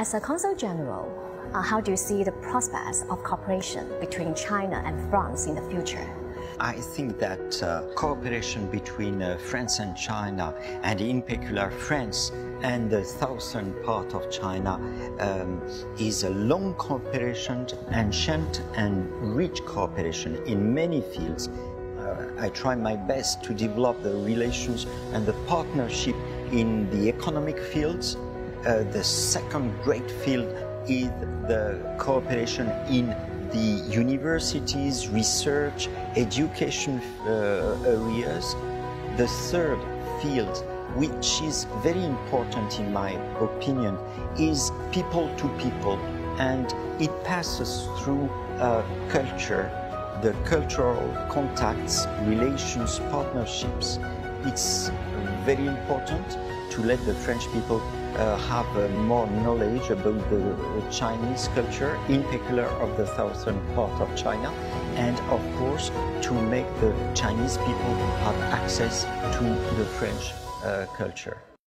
As a consul general, uh, how do you see the prospects of cooperation between China and France in the future? I think that uh, cooperation between uh, France and China, and in particular France and the southern part of China, um, is a long cooperation, ancient and rich cooperation in many fields. Uh, I try my best to develop the relations and the partnership in the economic fields. Uh, the second great field is the cooperation in the universities, research, education uh, areas. The third field, which is very important in my opinion, is people to people, and it passes through uh, culture, the cultural contacts, relations, partnerships. It's very important to let the French people uh, have uh, more knowledge about the Chinese culture, in particular of the southern part of China, and of course to make the Chinese people have access to the French uh, culture.